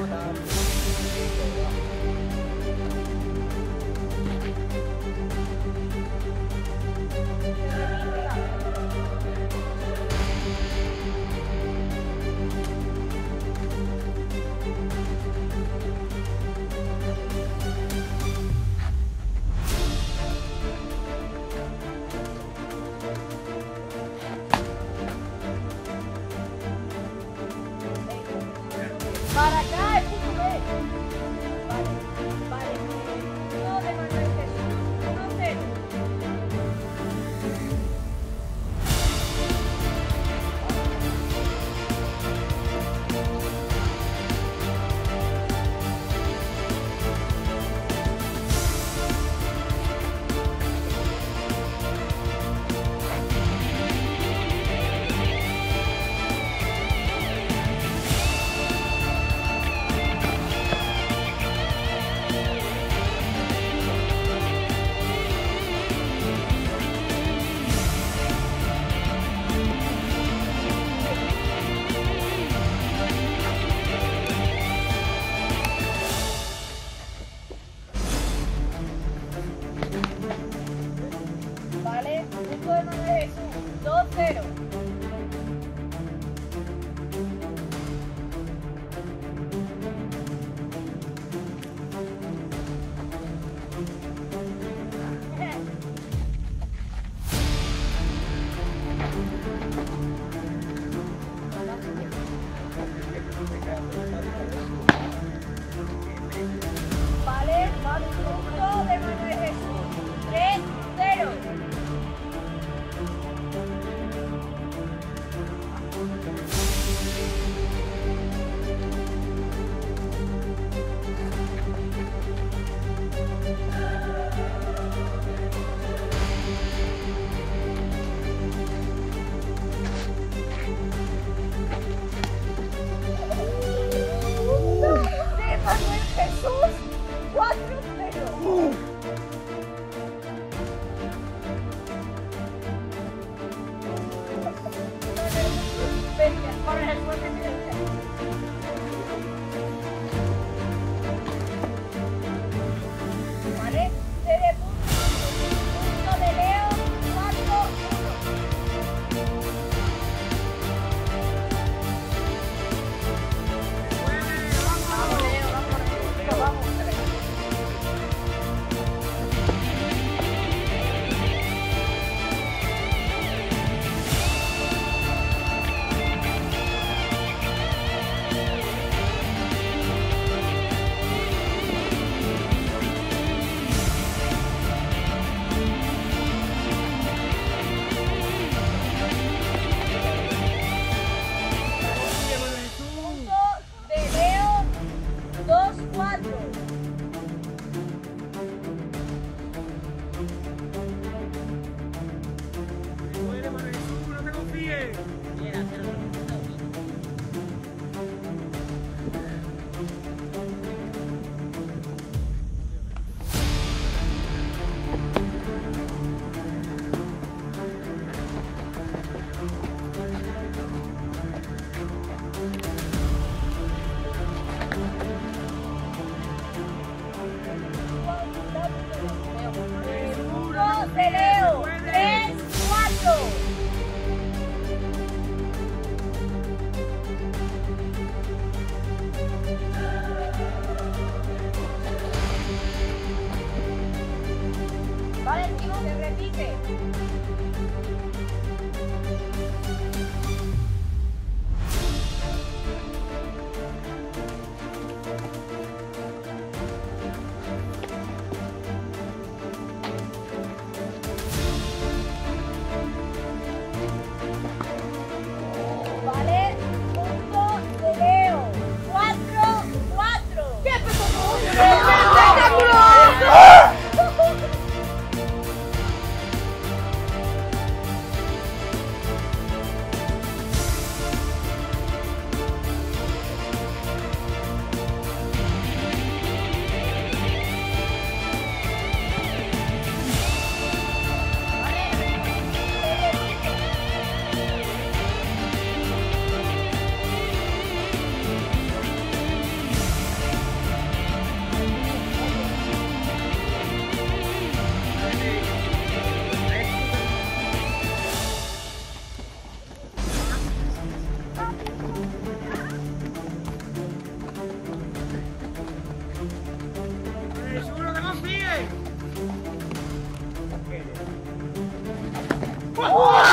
Para cero. What?